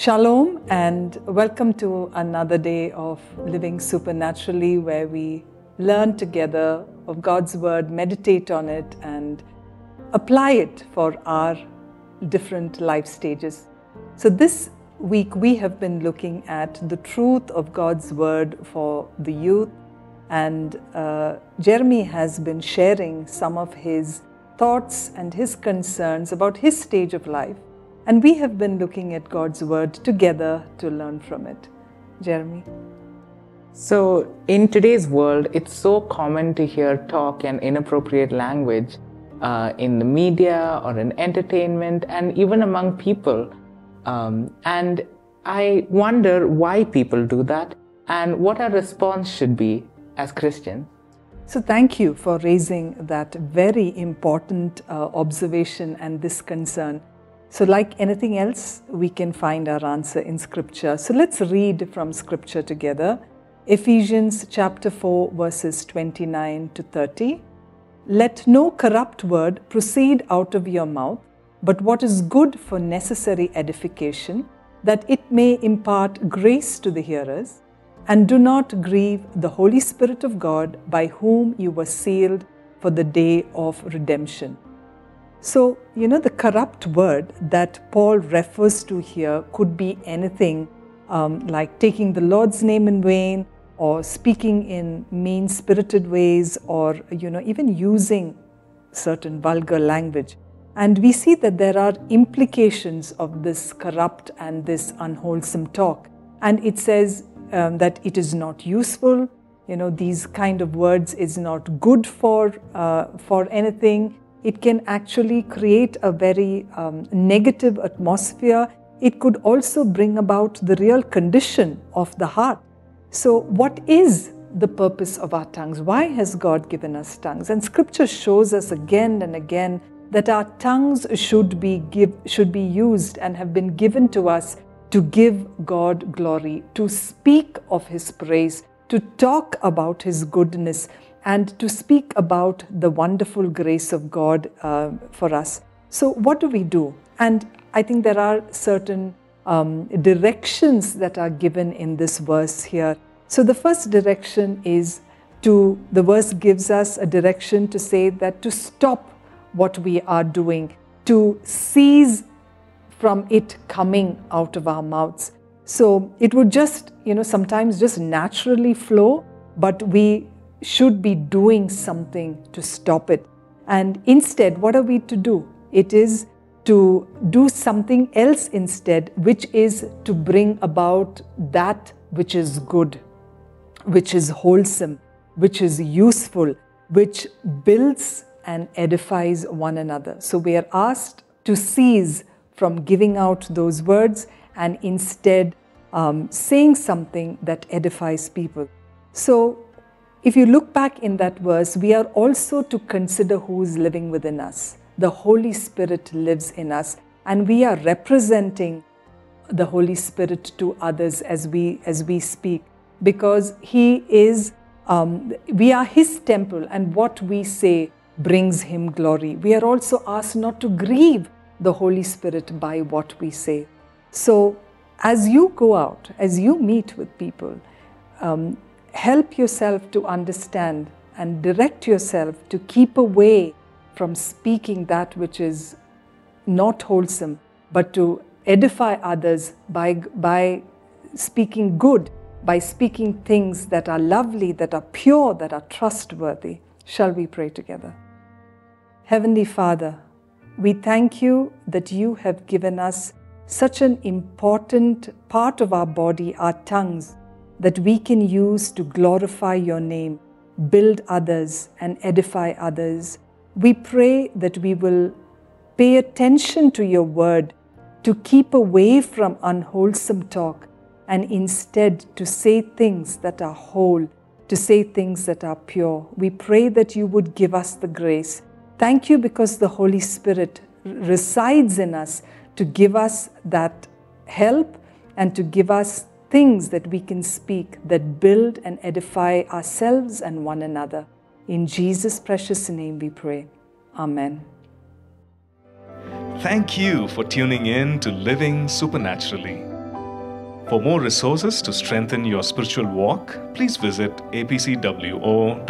Shalom and welcome to another day of Living Supernaturally, where we learn together of God's Word, meditate on it, and apply it for our different life stages. So, this week we have been looking at the truth of God's Word for the youth, and uh, Jeremy has been sharing some of his thoughts and his concerns about his stage of life. And we have been looking at God's Word together to learn from it. Jeremy? So, in today's world, it's so common to hear talk and inappropriate language uh, in the media or in entertainment and even among people. Um, and I wonder why people do that and what our response should be as Christians. So, thank you for raising that very important uh, observation and this concern. So, like anything else, we can find our answer in Scripture. So, let's read from Scripture together. Ephesians chapter 4, verses 29 to 30. Let no corrupt word proceed out of your mouth, but what is good for necessary edification, that it may impart grace to the hearers. And do not grieve the Holy Spirit of God, by whom you were sealed for the day of redemption. So, you know, the corrupt word that Paul refers to here could be anything um, like taking the Lord's name in vain or speaking in mean spirited ways or, you know, even using certain vulgar language. And we see that there are implications of this corrupt and this unwholesome talk. And it says um, that it is not useful. You know, these kind of words is not good for, uh, for anything it can actually create a very um, negative atmosphere. It could also bring about the real condition of the heart. So, what is the purpose of our tongues? Why has God given us tongues? And Scripture shows us again and again that our tongues should be give, should be used and have been given to us to give God glory, to speak of His praise, to talk about His goodness, and to speak about the wonderful grace of God uh, for us. So, what do we do? And I think there are certain um, directions that are given in this verse here. So, the first direction is to, the verse gives us a direction to say that to stop what we are doing, to cease from it coming out of our mouths. So, it would just, you know, sometimes just naturally flow, but we should be doing something to stop it. And instead, what are we to do? It is to do something else instead, which is to bring about that which is good, which is wholesome, which is useful, which builds and edifies one another. So we are asked to cease from giving out those words and instead um, saying something that edifies people. So if you look back in that verse, we are also to consider who is living within us. The Holy Spirit lives in us, and we are representing the Holy Spirit to others as we as we speak, because He is. Um, we are His temple, and what we say brings Him glory. We are also asked not to grieve the Holy Spirit by what we say. So, as you go out, as you meet with people, um, help yourself to understand and direct yourself to keep away from speaking that which is not wholesome, but to edify others by, by speaking good, by speaking things that are lovely, that are pure, that are trustworthy. Shall we pray together? Heavenly Father, we thank you that you have given us such an important part of our body, our tongues, that we can use to glorify your name, build others, and edify others. We pray that we will pay attention to your word, to keep away from unwholesome talk, and instead to say things that are whole, to say things that are pure. We pray that you would give us the grace. Thank you because the Holy Spirit resides in us to give us that help and to give us things that we can speak that build and edify ourselves and one another. In Jesus' precious name we pray. Amen. Thank you for tuning in to Living Supernaturally. For more resources to strengthen your spiritual walk, please visit apcwo.org.